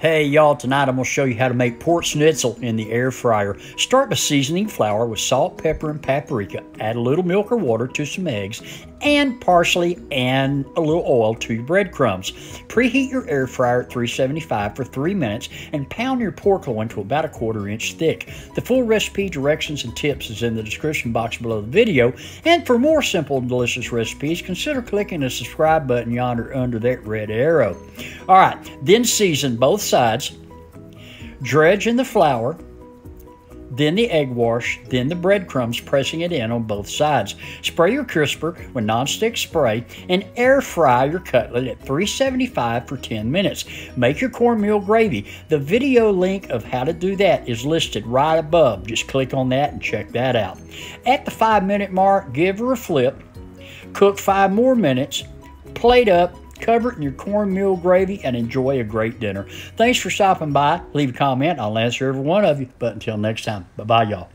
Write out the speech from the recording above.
Hey y'all, tonight I'm going to show you how to make pork schnitzel in the air fryer. Start by seasoning flour with salt, pepper, and paprika. Add a little milk or water to some eggs and parsley and a little oil to your breadcrumbs. Preheat your air fryer at 375 for three minutes and pound your pork loin to about a quarter inch thick. The full recipe, directions, and tips is in the description box below the video. And for more simple and delicious recipes, consider clicking the subscribe button yonder under that red arrow. All right, then season both sides. Dredge in the flour, then the egg wash, then the breadcrumbs, pressing it in on both sides. Spray your crisper with nonstick spray and air fry your cutlet at 375 for 10 minutes. Make your cornmeal gravy. The video link of how to do that is listed right above. Just click on that and check that out. At the five minute mark, give her a flip. Cook five more minutes. Plate up cover it in your cornmeal gravy, and enjoy a great dinner. Thanks for stopping by. Leave a comment. I'll answer every one of you. But until next time, bye bye, y'all.